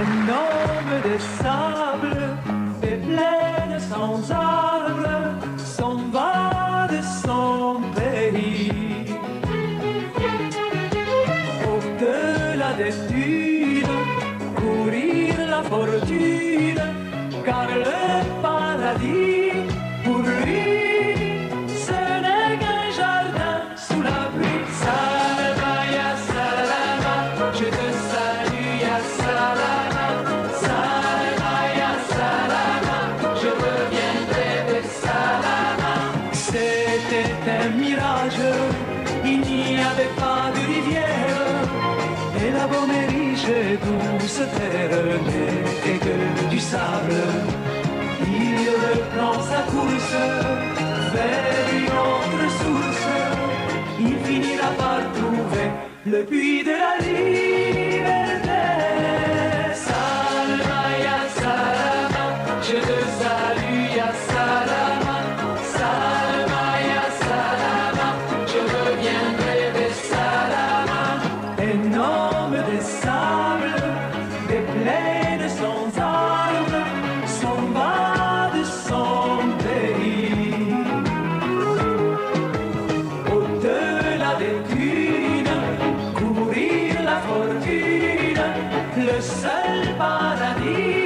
Énorme de sable et pleine sans arbres, s'en va de son pays. Au-delà des dunes, courir la fortune, car le paradis, je te salue, ya salama. Salama, ya salama, je reviendrai de salama. C'était un mirage, il le puits de la liberté. Salma ya salama, je te salue ya salama. Salma ya salama, je reviendrai des salama. Énorme des sables, des plaies. Dear